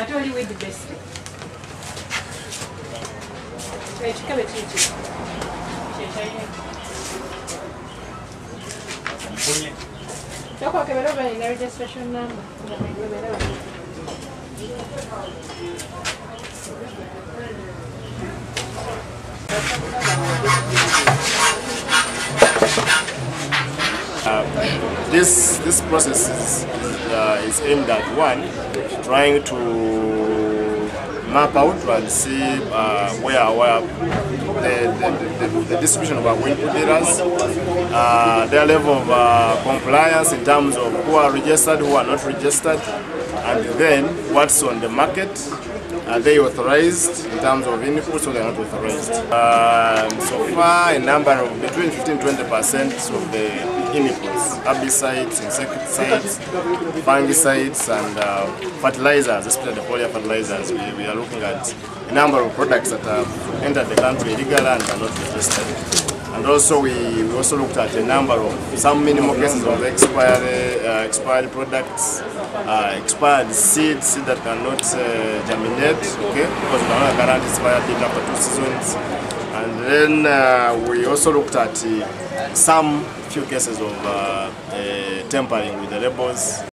ate oli wid best ekikabe kiki kyekyalina tokwakebera oba nina registration number This this process is, uh, is aimed at one, trying to map out and see uh, where the, the, the, distribution of our wind dealers, uh, their level of uh, compliance in terms of who are registered, who are not registered, and then what's on the market. Are they authorized in terms of inputs or they are not authorized? Um, so far, a number of between 15 20 percent of the inputs, herbicides, insecticides, fungicides, and uh, fertilizers, especially the foliar fertilizers. We, we are looking at a number of products that have entered the country illegally and are not registered. And also we, we also looked at a number of some minimal cases of expired uh, expired products, uh, expired seeds, seed that cannot uh, germinate, okay, because we cannot guarantee expired date after two seasons. And then uh, we also looked at uh, some few cases of uh, uh, tampering with the labels.